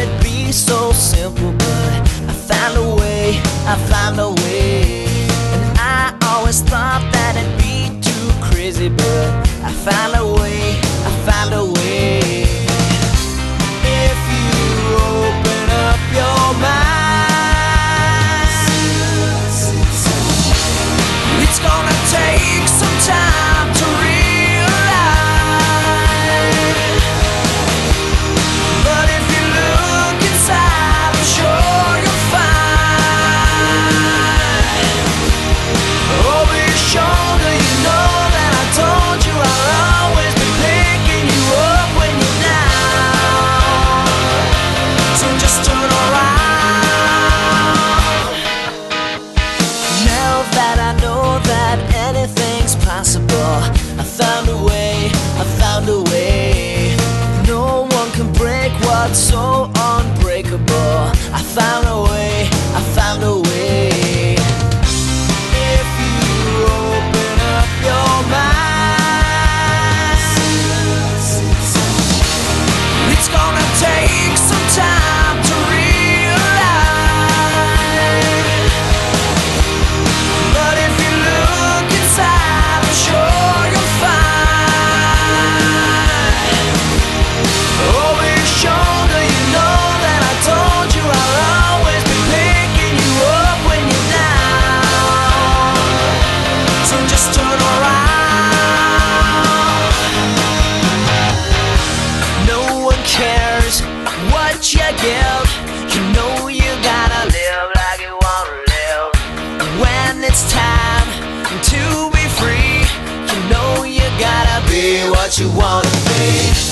it'd be so simple, but I found a way, I found a way. And I always thought that it'd be too crazy, but I found a way. What you give, You know you gotta live like you wanna live. And when it's time to be free, you know you gotta be what you wanna be.